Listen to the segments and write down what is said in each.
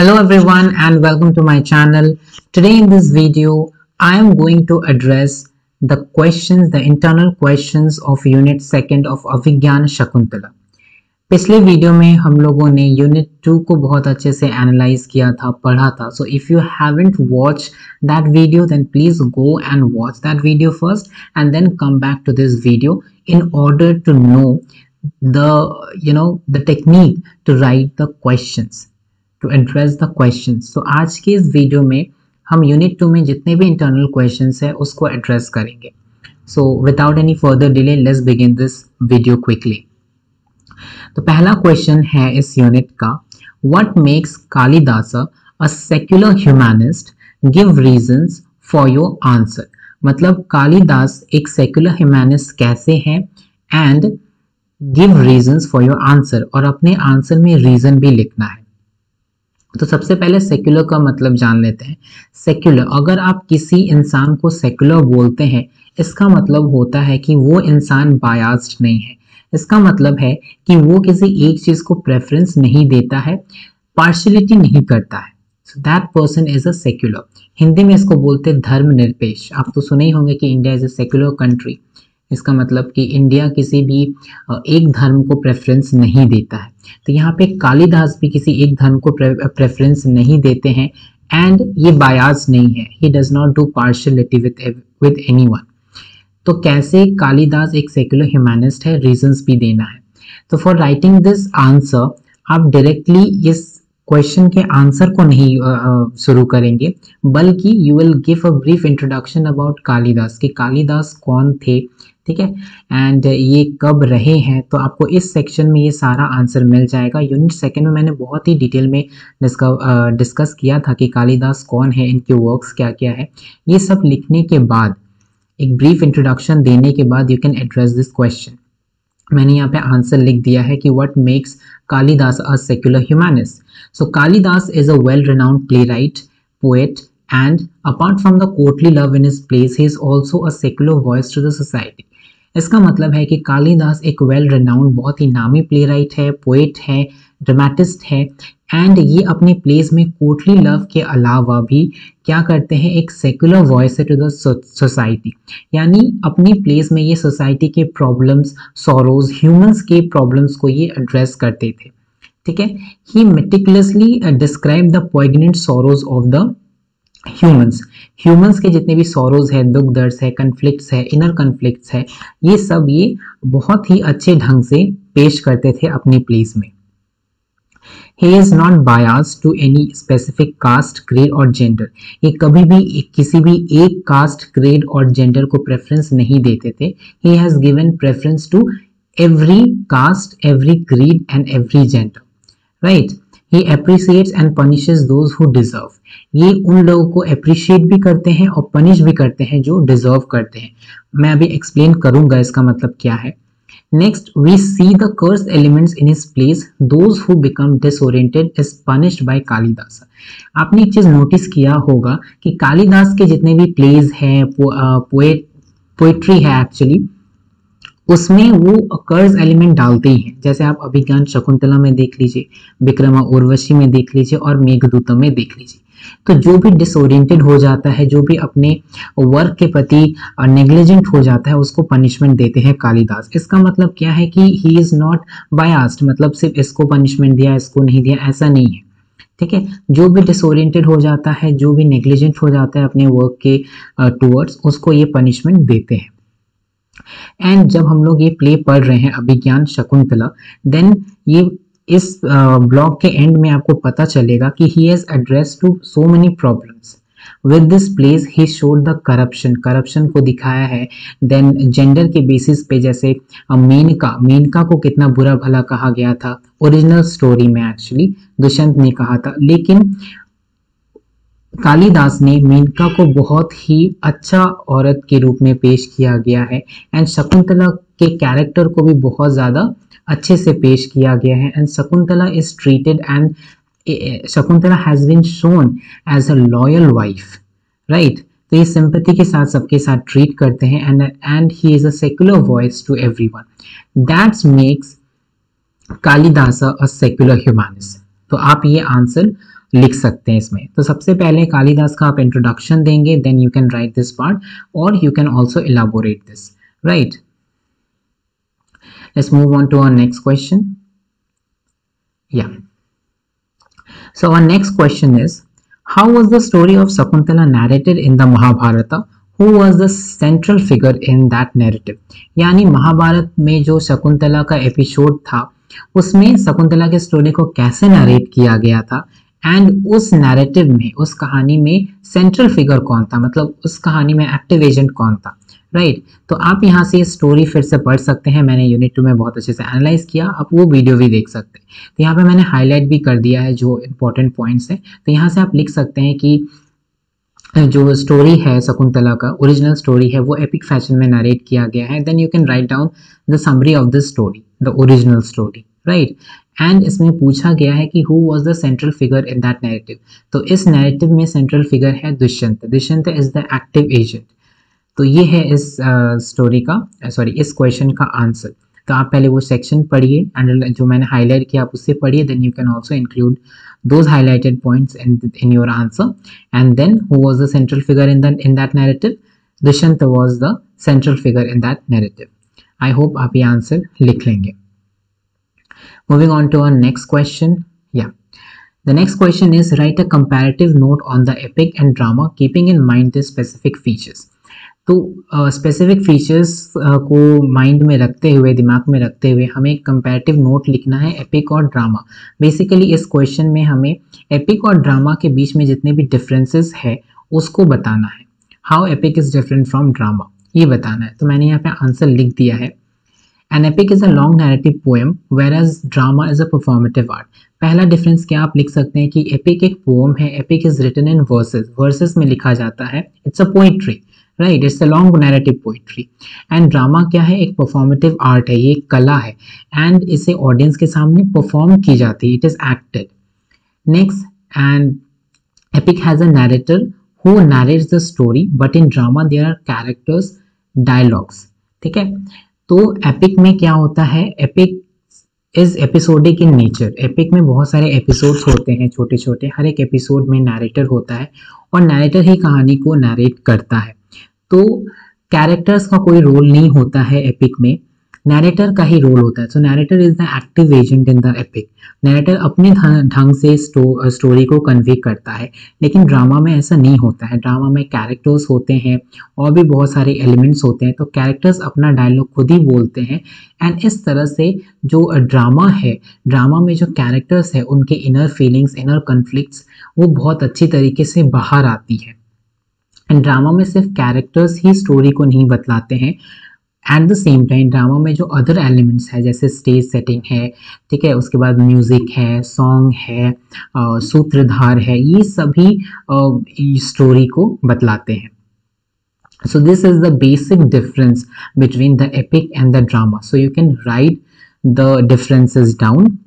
Hello everyone and welcome to my channel. Today in this video, I am going to address the questions, the internal questions of unit 2nd of Avigyan Shakuntala. पिछले video में हम लोगों ने unit to को बहुत अच्छे से analyse किया था पढ़ा था so if you haven't watch that video then please go and watch that video first and then come back to this video in order to know the you know the technique to write the questions To address the question so, आज के इस video में हम unit to में जितने भी internal question है, उसको एड्रेस करेंगे। So without any further delay let's begin this video quickly तो पहला क्वेश्चन है इस यूनिट का। What makes Kalidas secular humanist give reasons for your answer मतलब कालिदास एक सेक्युलर ह्यूमैनिस्ट कैसे हैं? And give reasons for your answer और अपने आंसर में रीजन भी लिखना है। तो सबसे पहले सेक्युलर का मतलब जान लेते हैं। सेक्युलर अगर आप किसी इंसान को सेक्युलर बोलते हैं, इसका मतलब होता है कि वो इंसान बायास्ड नहीं है। इसका मतलब है कि वो किसी एक चीज़ को प्रेफरेंस नहीं देता है पार्शलिटी नहीं करता है। So that person is a secular Hindi में इसको बोलते धर्म निरपेक्ष आप तो सुने ही होंगे कि India is a secular country इसका मतलब कि इंडिया किसी भी एक धर्म को प्रेफरेंस नहीं देता है। तो यहाँ पे कालिदास भी किसी एक धर्म को प्रेफरेंस नहीं देते हैं एंड ये बायास नहीं है। He does not do partiality with with any तो कैसे कालिदास एक सेक्युलर ह्यूमैनिस्ट है रीजंस भी देना है। तो फॉर राइटिंग दिस आंसर आप डायरेक्टली इस क्वेश्चन के आंसर को नहीं शुरू करेंगे, बल्कि you will give a brief introduction about Kalidas, कि कालिदास कौन थे ठीक है? एंड ये कब रहे हैं? तो आपको इस सेक्शन में ये सारा आंसर मिल जाएगा। यूनिट सेकंड में मैंने बहुत ही डिटेल में डिस्कस किया था कि कालिदास कौन है, इनके वर्क्स क्या क्या है। ये सब लिखने के बाद, एक ब्रीफ इंट्रोडक्शन देने के बाद you can address this question मैंने यहाँ पे आंसर लिख दिया है कि what makes Kalidas a secular humanist so Kalidas is a well renowned playwright poet and apart from the courtly love in his plays, he is also a secular voice to the society. इसका मतलब है कि कालिदास एक well renowned बहुत ही नामी playwright है poet है ड्रामेटिस्ट है एंड ये अपने प्लेस में कोटली लव के अलावा भी क्या करते हैं, एक सेकुलर वॉइस है टू द सोसाइटी यानी अपनी प्लेस में ये सोसाइटी के प्रॉब्लम्स सोरोज ह्यूमंस के प्रॉब्लम्स को ये एड्रेस करते थे. ठीक है? He meticulously describe the poignant sorrows of the humans humans के जितने भी सोरोज है, दुख दर्द है कन्फ्लिक्ट्स है इनर कन्फ्लिक्ट्स है, ये सब ये बहुत ही अच्छे ढंग से पेश करते थे अपनी प्लेस में। He is not bias to any specific caste grade और जेंडर ये कभी भी किसी भी एक कास्ट ग्रेड और जेंडर को प्रेफरेंस नहीं देते थे। He has given preference to every caste every creed and every gender right he appreciates and punishes those who deserve ये उन लोगों को अप्रिशिएट भी करते हैं और पनिश भी करते हैं जो डिजर्व करते हैं। मैं अभी एक्सप्लेन करूँगा इसका मतलब क्या है। Next we see the curse elements in his place those who become disoriented is punished by Kalidas आपने एक चीज़ नोटिस किया होगा कि कालिदास के जितने भी प्लेज हैं पोएट पोएट्री है एक्चुअली उसमें वो कर्ज एलिमेंट डालते ही। हैं जैसे आप अभिज्ञान शकुंतला में देख लीजिए, विक्रमा उर्वशी में देख लीजिए और मेघदूतम में देख लीजिए। तो जो भी डिसोरिएंटेड हो जाता है, जो भी अपने वर्क के प्रति नेग्लिजेंट हो जाता है, उसको पनिशमेंट देते हैं कालिदास। इसका मतलब क्या है कि ही इज़ नॉट बायास्ड मतलब सिर्फ़ इसको पनिशमेंट दिया, इसको नहीं दिया, ऐसा नहीं है। ठीक है? जो भी डिसोरिएंटेड हो जाता है, जो भी नेग्लिजेंट हो जाता है अपने वर्क के टूवर्ड्स उसको ये पनिशमेंट देते हैं। एंड जब हम लोग ये प्ले पढ़ रहे हैं, अभिज्ञान शकुंतला देन ये इस ब्लॉग के एंड में आपको पता चलेगा कि he has address to so many problems with this place he showed the corruption corruption को दिखाया है. देन जेंडर के बेसिस पे जैसे मेनका मेनका को कितना बुरा भला कहा गया था. ओरिजिनल स्टोरी में एक्चुअली दुष्यंत ने कहा था. लेकिन कालिदास ने मेनका को बहुत ही अच्छा औरत के रूप में पेश किया गया है। एंड शकुंतला के कैरेक्टर को भी बहुत ज़्यादा अच्छे से पेश किया गया है। And Shakuntala is treated and Shakuntala has been shown as a loyal wife right तो ये सिंपति के साथ सबके साथ ट्रीट करते हैं and and he is a secular voice to everyone that's makes Kalidas a secular humanist तो आप ये आंसर लिख सकते हैं इसमें। तो सबसे पहले कालिदास का आप इंट्रोडक्शन देंगे then you can write this part और you can also elaborate this right let's move on to our next question या so our next question is how was the story of Shakuntala narrated in the Mahabharata Who was the central figure in that narrative? यानी महाभारत में जो शकुंतला का episode था, उसमें शकुंतला के story को कैसे नरेट किया गया था? एंड उस नैरेटिव में, उस कहानी में सेंट्रल फिगर कौन था? मतलब उस कहानी में एक्टिव एजेंट कौन था? Right right? तो आप यहाँ से ये स्टोरी फिर से पढ़ सकते हैं। मैंने यूनिट टू में बहुत अच्छे से एनालाइज किया। आप वो वीडियो भी देख सकते हैं। तो यहाँ पे मैंने हाईलाइट भी कर दिया है जो इंपॉर्टेंट पॉइंट्स है। तो यहाँ से आप लिख सकते हैं कि जो स्टोरी है शकुंतला का ओरिजिनल स्टोरी है, वो एपिक फ़ैशन में नरेट किया गया है। Then you can write down the summary of the story the original story right and इसमें पूछा गया है कि who was the central figure in that narrative तो इस नैरेटिव में सेंट्रल फिगर है Dushyant. Dushyant is the active agent तो ये है इस स्टोरी uh, का सॉरी uh, इस क्वेश्चन का आंसर तो आप पहले वो सेक्शन पढ़िए एंड जो मैंने हाईलाइट किया आप उससे पढ़िए then you can also include highlighted points in, in your answer. And then who was the central figure in that in that narrative? Dushyanta was the central figure in that narrative. I hope आप ये answer लिख लेंगे। Moving on to our next question. Yeah. The next question is write a comparative note on the epic and drama keeping in mind the specific features. तो specific uh, features uh, को mind में रखते हुए दिमाग में रखते हुए हमें कंपैरेटिव नोट लिखना है एपिक और ड्रामा बेसिकली इस क्वेश्चन में हमें एपिक और ड्रामा के बीच में जितने भी डिफरेंसेस है उसको बताना है how epic is different from drama ये बताना है तो मैंने यहाँ पे आंसर लिख दिया है an epic is a long narrative poem whereas drama is a performative art पहला डिफरेंस क्या आप लिख सकते हैं कि एपिक एक पोएम है epic is written in verses verses में लिखा जाता है it's a poetry right it's a long narrative poetry and drama क्या है? एक परफॉर्मेटिव आर्ट है, ये एक कला है. एंड इसे ऑडियंस के सामने परफॉर्म की जाती है it is acted next and epic has a narrator who narrates the story, but in drama there are characters, dialogues. ठीक है? तो एपिक में क्या होता है? Epic is episodic in nature epic में बहुत सारे एपिसोड्स होते हैं छोटे छोटे हर एक एपिसोड में नैरेटर होता है और नैरेटर ही कहानी को नैरेट करता है। तो कैरेक्टर्स का कोई रोल नहीं होता है एपिक में। नैरेटर का ही रोल होता है। So narrator is the active agent in the epic narrator अपने ढंग से स्टो, स्टोरी को कन्वे करता है। लेकिन ड्रामा में ऐसा नहीं होता है। ड्रामा में कैरेक्टर्स होते हैं और भी बहुत सारे एलिमेंट्स होते हैं। तो कैरेक्टर्स अपना डायलॉग खुद ही बोलते हैं। एंड इस तरह से जो ड्रामा है ड्रामा में जो कैरेक्टर्स है उनके इनर फीलिंग्स इनर कन्फ्लिक्ट्स वो बहुत अच्छी तरीके से बाहर आती है। ड्रामा में सिर्फ़ कैरेक्टर्स ही स्टोरी को नहीं बतलाते हैं। At the same time drama में जो अदर एलिमेंट्स है, जैसे स्टेज सेटिंग है, ठीक है, उसके बाद म्यूज़िक है सॉन्ग है सूत्रधार है, ये सभी स्टोरी को बतलाते हैं। So this is the basic difference between the epic and the drama so you can write the differences down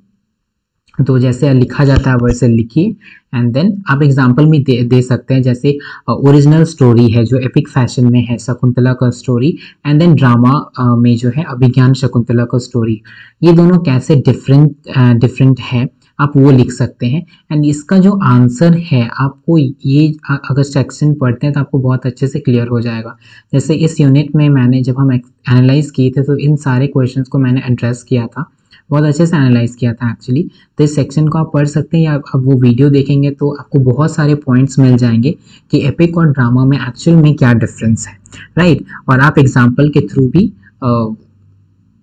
तो जैसे लिखा जाता है वैसे लिखिए एंड देन आप एग्ज़ाम्पल भी दे, दे सकते हैं जैसे ओरिजिनल स्टोरी है जो एपिक फ़ैशन में है शकुंतला का स्टोरी एंड देन ड्रामा में जो है अभिज्ञान शकुंतला का स्टोरी ये दोनों कैसे डिफरेंट डिफरेंट है आप वो लिख सकते हैं। एंड इसका जो आंसर है आपको ये अगर सेक्शन पढ़ते हैं तो आपको बहुत अच्छे से क्लियर हो जाएगा। जैसे इस यूनिट में मैंने जब हम एनालाइज किए थे तो इन सारे क्वेश्चंस को मैंने एड्रेस किया था। बहुत अच्छे से एनालाइज किया था एक्चुअली तो इस सेक्शन को आप पढ़ सकते हैं या अब वो वीडियो देखेंगे तो आपको बहुत सारे पॉइंट्स मिल जाएँगे कि एपिक और ड्रामा में एक्चुअल में क्या डिफरेंस है राइट और आप एग्ज़ाम्पल के थ्रू भी आ,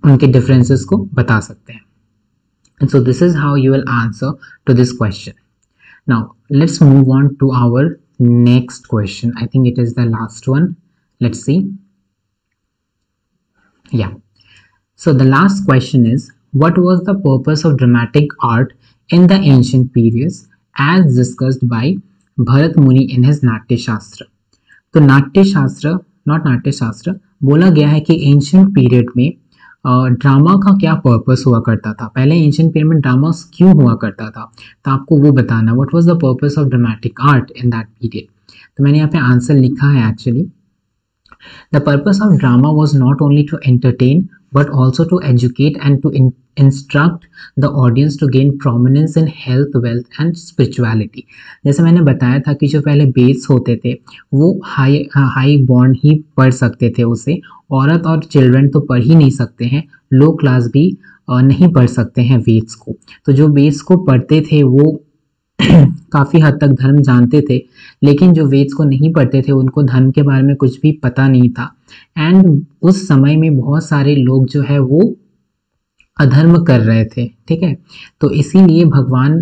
उनके डिफरेंसेस को बता सकते हैं. So this is how you will answer to this question now let's move on to our next question I think it is the last one let's see yeah. So the last question is what was the purpose of dramatic art in the ancient periods, as discussed by Bharat Muni in his नाट्य शास्त्र तो नाट्य शास्त्र not नाट्य शास्त्र बोला गया है कि एंशियंट पीरियड में ड्रामा का क्या पर्पस हुआ करता था? पहले एंशियंट पीरियड में ड्रामा क्यों हुआ करता था? तो आपको वो बताना what was the purpose of dramatic art in that period तो मैंने यहाँ पे आंसर लिखा है actually The purpose of drama was not only to entertain but also to educate and to in instruct the audience to gain prominence in health, wealth and spirituality. जैसे मैंने बताया था कि जो पहले बेस होते थे वो हाई हाई बॉन्ड ही पढ़ सकते थे उसे औरत और चिल्ड्रन तो पढ़ ही नहीं सकते हैं लो क्लास भी नहीं पढ़ सकते हैं वेद्स को तो जो वेद्स को पढ़ते थे वो काफ़ी हद तक धर्म जानते थे, लेकिन जो वेद्स को नहीं पढ़ते थे, उनको धर्म के बारे में कुछ भी पता नहीं था। एंड उस समय में बहुत सारे लोग जो है, वो अधर्म कर रहे थे, ठीक है? तो इसीलिए भगवान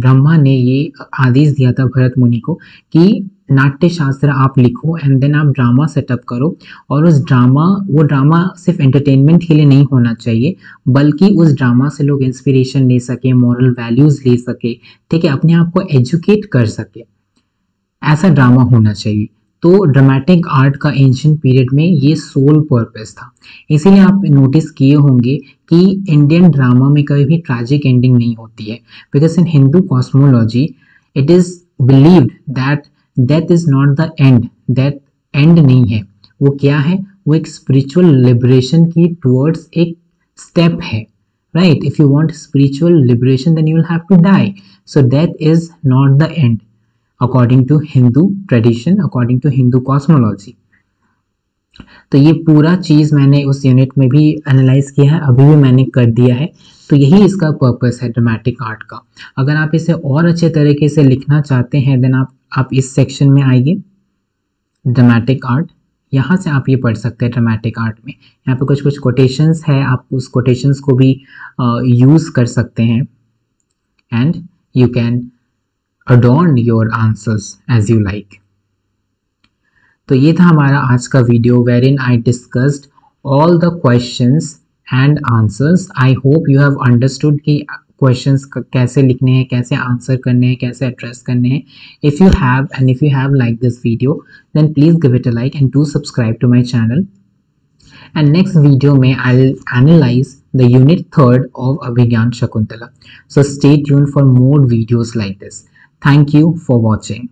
ब्रह्मा ने ये आदेश दिया था भरत मुनि को कि नाट्य शास्त्र आप लिखो एंड देन आप ड्रामा सेटअप करो और उस ड्रामा वो ड्रामा सिर्फ़ एंटरटेनमेंट के लिए नहीं होना चाहिए, बल्कि उस ड्रामा से लोग इंस्पिरेशन ले सके मॉरल वैल्यूज़ ले सके, ठीक है, अपने आप को एजुकेट कर सके। ऐसा ड्रामा होना चाहिए। तो ड्रामेटिक आर्ट का एंशियंट पीरियड में ये सोल पर्पस था। इसीलिए आप नोटिस किए होंगे कि इंडियन ड्रामा में कभी भी ट्रैजिक एंडिंग नहीं होती है। Because in Hindu cosmology it is believed that death is not the end death end नहीं है। वो क्या है? वो एक स्पिरिचुअल लिबरेशन की टूवर्ड्स एक स्टेप है। Right if you want spiritual liberation then you have to die so death is not the end according to Hindu tradition according to Hindu cosmology तो ये पूरा चीज़ मैंने उस यूनिट में भी एनालाइज किया है। अभी भी मैंने कर दिया है। तो यही इसका पर्पस है ड्रामेटिक आर्ट का। अगर आप इसे और अच्छे तरीके से लिखना चाहते हैं देन आप आप इस सेक्शन में आइए। ड्रामेटिक आर्ट यहाँ से आप ये पढ़ सकते हैं ड्रामेटिक आर्ट में। यहाँ पे कुछ कुछ कोटेशंस है। आप उस कोटेशंस को भी यूज़ कर सकते हैं। And you can adorn your answers as you like तो ये था हमारा आज का video where in I discussed all the questions and answers I hope you have understood कि क्वेश्चन कैसे लिखने हैं, कैसे आंसर करने हैं, कैसे एड्रेस करने हैं। If you have and if you have like this video then please give it a like and do subscribe to my channel and next video में I analyse the unit third of Abhijnana Shakuntala so stay यून for more videos like this thank you for watching